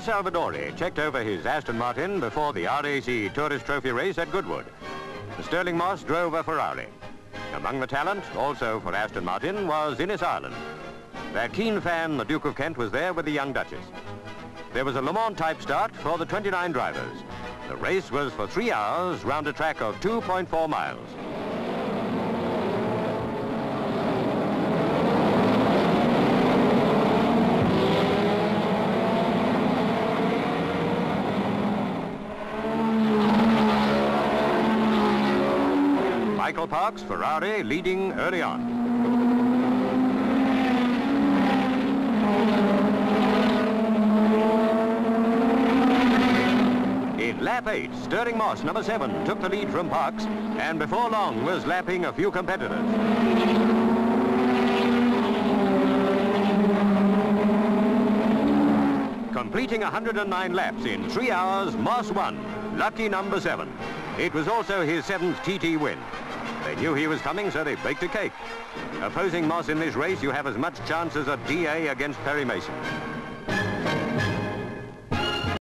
Salvadori checked over his Aston Martin before the RAC Tourist Trophy race at Goodwood. The Stirling Moss drove a Ferrari. Among the talent, also for Aston Martin, was Innes Ireland. Their keen fan, the Duke of Kent, was there with the young Duchess. There was a Le Mans type start for the 29 drivers. The race was for three hours round a track of 2.4 miles. Michael Parkes, Ferrari, leading early on. In lap 8, Stirling Moss, number 7, took the lead from Parkes and before long was lapping a few competitors. Completing 109 laps in three hours, Moss won. Lucky number 7. It was also his seventh TT win. They knew he was coming, so they baked a cake. Opposing Moss in this race, you have as much chance as a DA against Perry Mason.